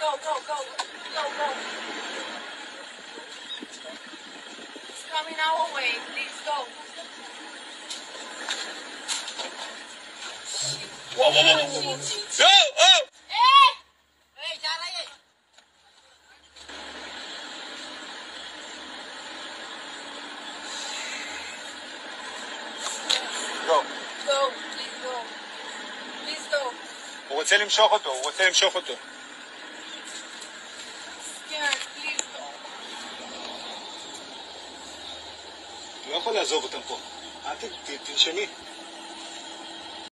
go, go, go. He's coming our way. Please go. Wow, wow, wow, wow, wow. Oh, oh! Eh! Eh, जा रहा है לא. Go, please go. רוצה למשוך אותו, הוא רוצה למשוך אותו. לא יכול לעזוב אותם פה. אל תנשמי.